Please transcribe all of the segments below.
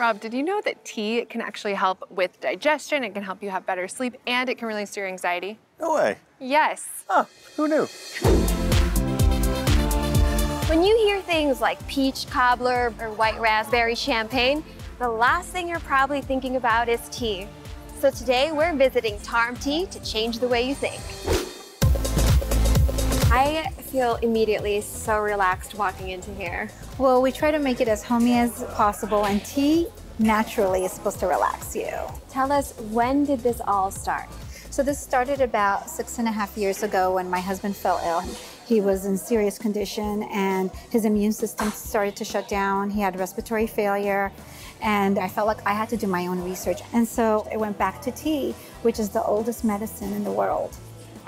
Rob, did you know that tea can actually help with digestion? It can help you have better sleep and it can release your anxiety? No way. Yes. Huh, who knew? When you hear things like peach cobbler or white raspberry champagne, the last thing you're probably thinking about is tea. So today we're visiting Tarm Tea to change the way you think. I feel immediately so relaxed walking into here. Well, we try to make it as homey as possible, and tea naturally is supposed to relax you. Tell us, when did this all start? So this started about six and a half years ago when my husband fell ill. He was in serious condition and his immune system started to shut down. He had respiratory failure and I felt like I had to do my own research. And so I went back to tea, which is the oldest medicine in the world.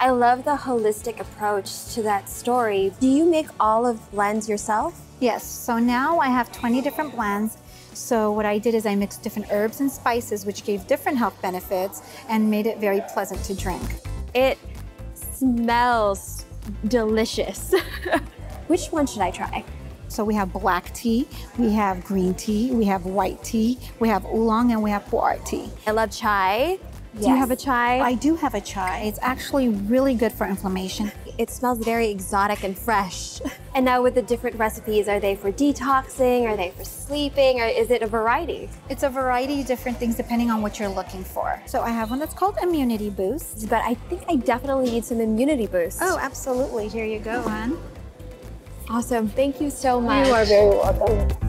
I love the holistic approach to that story. Do you make all of blends yourself? Yes, so now I have 20 different blends. So what I did is I mixed different herbs and spices, which gave different health benefits and made it very pleasant to drink. It smells delicious. Which one should I try? So we have black tea, we have green tea, we have white tea, we have oolong, and we have pu'er tea. I love chai. Yes. Do you have a chai? I do have a chai. It's actually really good for inflammation. It smells very exotic and fresh. and now with the different recipes, are they for detoxing? Are they for sleeping? Or is it a variety? It's a variety of different things depending on what you're looking for. So I have one that's called Immunity Boost. But I think I definitely need some immunity boost. Oh, absolutely. Here you go, hon. Awesome. Thank you so much. You are very welcome.